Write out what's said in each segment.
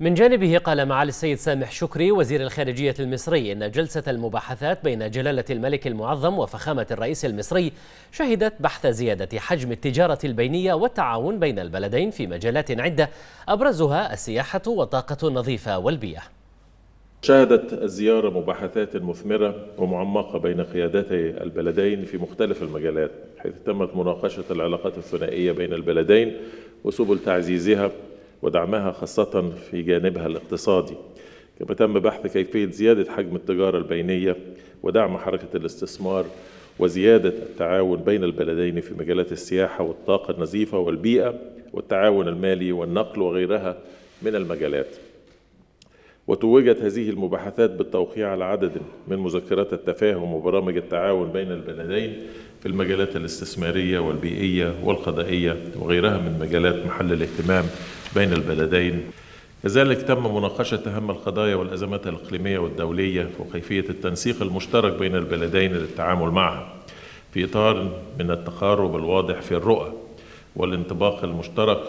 من جانبه قال معالي السيد سامح شكري وزير الخارجية المصري إن جلسة المباحثات بين جلالة الملك المعظم وفخامة الرئيس المصري شهدت بحث زيادة حجم التجارة البينية والتعاون بين البلدين في مجالات عدة أبرزها السياحة والطاقة النظيفة والبيئة. شهدت الزيارة مباحثات مثمرة ومعمقة بين قيادتي البلدين في مختلف المجالات حيث تمت مناقشة العلاقات الثنائية بين البلدين وسبل تعزيزها ودعمها خاصة في جانبها الاقتصادي. كما تم بحث كيفية زيادة حجم التجارة البينية ودعم حركة الاستثمار وزيادة التعاون بين البلدين في مجالات السياحة والطاقة النظيفة والبيئة والتعاون المالي والنقل وغيرها من المجالات. وتوجت هذه المباحثات بالتوقيع على عدد من مذكرات التفاهم وبرامج التعاون بين البلدين في المجالات الاستثمارية والبيئية والقضائية وغيرها من مجالات محل الاهتمام بين البلدين. كذلك تم مناقشة أهم القضايا والأزمات الإقليمية والدولية وكيفية التنسيق المشترك بين البلدين للتعامل معها في إطار من التقارب الواضح في الرؤى والانطباق المشترك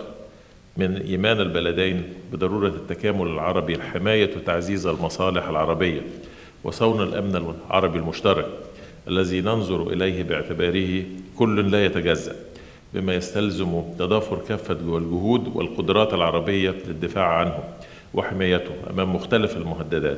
من إيمان البلدين بضرورة التكامل العربي لحماية وتعزيز المصالح العربية وصون الأمن العربي المشترك الذي ننظر إليه باعتباره كل لا يتجزأ. بما يستلزم تضافر كافة الجهود والقدرات العربية للدفاع عنه وحمايته أمام مختلف المهددات.